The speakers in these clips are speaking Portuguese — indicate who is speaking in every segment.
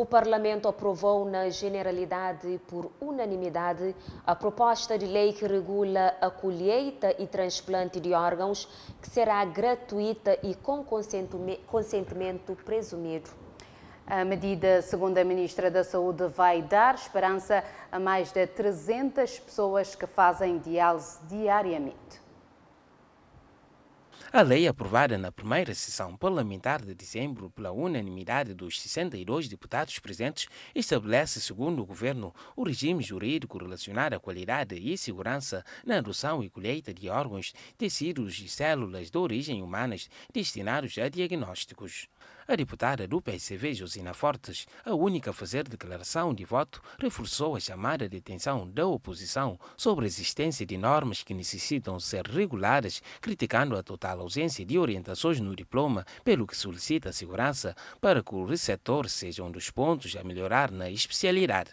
Speaker 1: O Parlamento aprovou na generalidade por unanimidade a proposta de lei que regula a colheita e transplante de órgãos, que será gratuita e com consentimento presumido.
Speaker 2: A medida, segundo a Ministra da Saúde, vai dar esperança a mais de 300 pessoas que fazem diálise diariamente.
Speaker 3: A lei aprovada na primeira sessão parlamentar de dezembro pela unanimidade dos 62 deputados presentes estabelece, segundo o governo, o regime jurídico relacionado à qualidade e segurança na adoção e colheita de órgãos, tecidos e células de origem humanas destinados a diagnósticos. A deputada do PSV, Josina Fortes, a única a fazer declaração de voto, reforçou a chamada de atenção da oposição sobre a existência de normas que necessitam ser reguladas, criticando a total ausência de orientações no diploma, pelo que solicita segurança para que o receptor seja um dos pontos a melhorar na especialidade.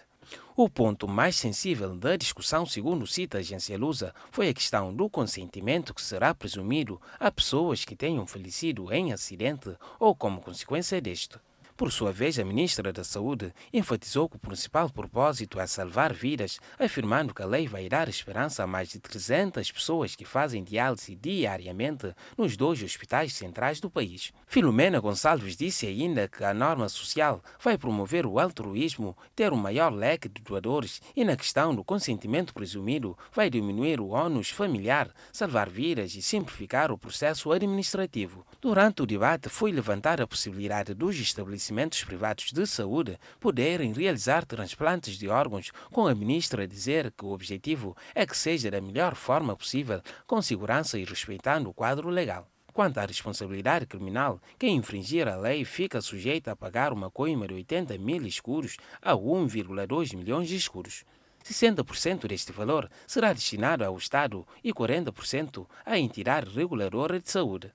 Speaker 3: O ponto mais sensível da discussão, segundo cita a agência Lusa, foi a questão do consentimento que será presumido a pessoas que tenham falecido em acidente ou como consequência deste. Por sua vez, a ministra da Saúde enfatizou que o principal propósito é salvar vidas, afirmando que a lei vai dar esperança a mais de 300 pessoas que fazem diálise diariamente nos dois hospitais centrais do país. Filomena Gonçalves disse ainda que a norma social vai promover o altruísmo, ter um maior leque de doadores e, na questão do consentimento presumido, vai diminuir o ônus familiar, salvar vidas e simplificar o processo administrativo. Durante o debate, foi levantada a possibilidade dos estabelecimentos estabelecimentos privados de saúde poderem realizar transplantes de órgãos, com a ministra dizer que o objetivo é que seja da melhor forma possível, com segurança e respeitando o quadro legal. Quanto à responsabilidade criminal, quem infringir a lei fica sujeito a pagar uma coima de 80 mil escuros a 1,2 milhões de escuros. 60% deste valor será destinado ao Estado e 40% à entidade reguladora de saúde.